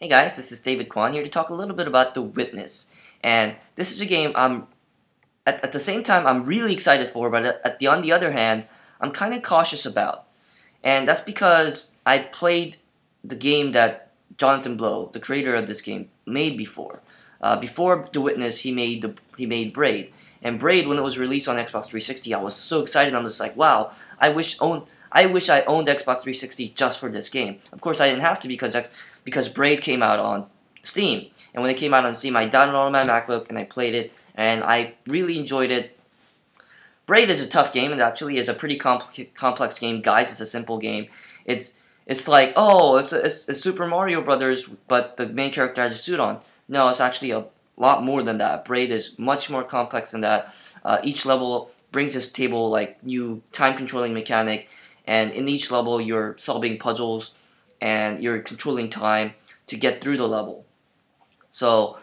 Hey guys, this is David Kwon here to talk a little bit about The Witness. And this is a game I'm, at, at the same time, I'm really excited for, but at the, on the other hand, I'm kind of cautious about. And that's because I played the game that Jonathan Blow, the creator of this game, made before. Uh, before The Witness, he made the he made Braid. And Braid, when it was released on Xbox 360, I was so excited. I'm just like, wow, I wish own I wish I owned Xbox 360 just for this game. Of course, I didn't have to because because Braid came out on Steam. And when it came out on Steam, I downloaded on my MacBook and I played it, and I really enjoyed it. Braid is a tough game, and actually is a pretty complex game. Guys, it's a simple game. It's it's like, oh, it's, it's Super Mario Brothers, but the main character has a suit on. No, it's actually a lot more than that. Braid is much more complex than that. Uh, each level brings this table like new time controlling mechanic, and in each level you're solving puzzles and you're controlling time to get through the level. So,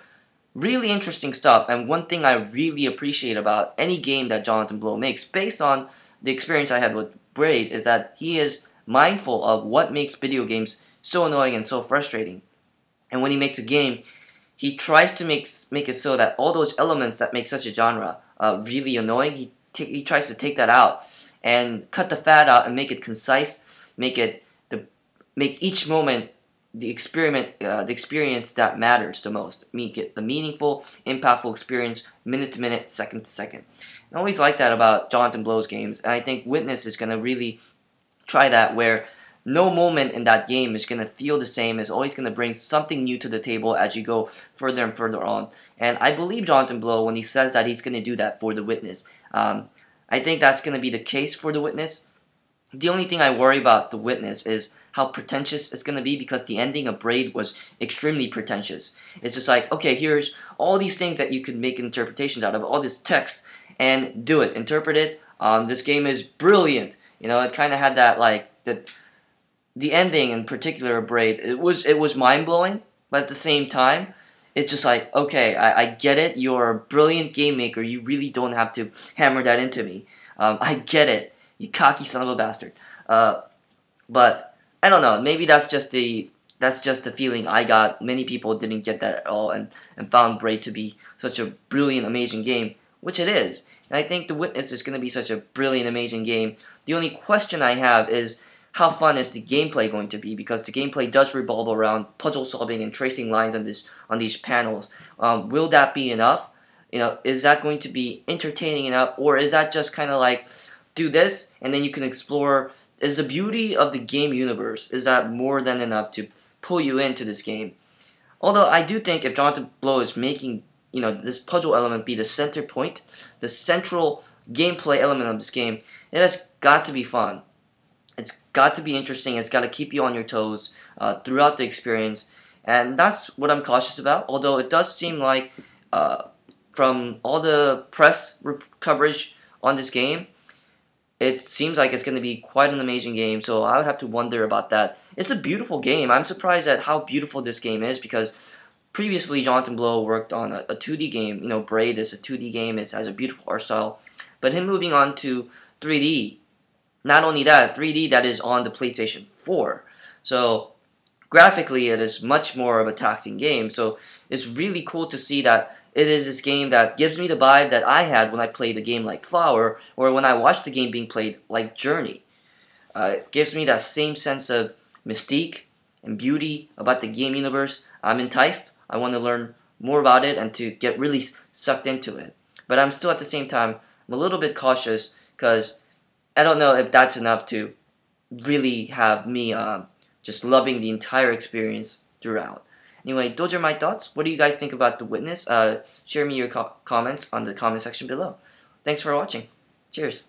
really interesting stuff. And one thing I really appreciate about any game that Jonathan Blow makes, based on the experience I had with Braid, is that he is mindful of what makes video games so annoying and so frustrating. And when he makes a game, he tries to make make it so that all those elements that make such a genre uh, really annoying, he he tries to take that out and cut the fat out and make it concise, make it make each moment the experiment uh, the experience that matters the most. Make it the meaningful, impactful experience, minute to minute, second to second. I always like that about Jonathan Blow's games, and I think Witness is gonna really try that where no moment in that game is going to feel the same. It's always going to bring something new to the table as you go further and further on. And I believe Jonathan Blow when he says that he's going to do that for The Witness. Um, I think that's going to be the case for The Witness. The only thing I worry about The Witness is how pretentious it's going to be because the ending of Braid was extremely pretentious. It's just like, okay, here's all these things that you could make interpretations out of, all this text, and do it, interpret it. Um, this game is brilliant. You know, it kind of had that like the the ending in particular of Braid. It was it was mind blowing, but at the same time, it's just like okay, I, I get it. You're a brilliant game maker. You really don't have to hammer that into me. Um, I get it. You cocky son of a bastard. Uh, but I don't know. Maybe that's just the that's just the feeling I got. Many people didn't get that at all and, and found Braid to be such a brilliant, amazing game, which it is. And I think The Witness is going to be such a brilliant, amazing game. The only question I have is how fun is the gameplay going to be? Because the gameplay does revolve around puzzle solving and tracing lines on this on these panels. Um, will that be enough? You know, is that going to be entertaining enough, or is that just kind of like do this and then you can explore? Is the beauty of the game universe is that more than enough to pull you into this game? Although I do think if Jonathan Blow is making you know this puzzle element be the center point, the central gameplay element of this game, it has got to be fun. It's got to be interesting. It's got to keep you on your toes uh, throughout the experience, and that's what I'm cautious about. Although it does seem like uh, from all the press coverage on this game, it seems like it's going to be quite an amazing game. So I would have to wonder about that. It's a beautiful game. I'm surprised at how beautiful this game is because previously Jonathan Blow worked on a, a 2D game. You know, Braid is a 2D game. It has a beautiful art style. But him moving on to 3D, not only that, 3D that is on the PlayStation 4. So graphically, it is much more of a taxing game. So it's really cool to see that it is this game that gives me the vibe that I had when I played a game like Flower, or when I watched the game being played like Journey. Uh, it gives me that same sense of mystique and beauty about the game universe. I'm enticed. I want to learn more about it and to get really sucked into it. But I'm still at the same time, I'm a little bit cautious because I don't know if that's enough to really have me um, just loving the entire experience throughout. Anyway, those are my thoughts. What do you guys think about The Witness? Uh, share me your co comments on the comment section below. Thanks for watching. Cheers.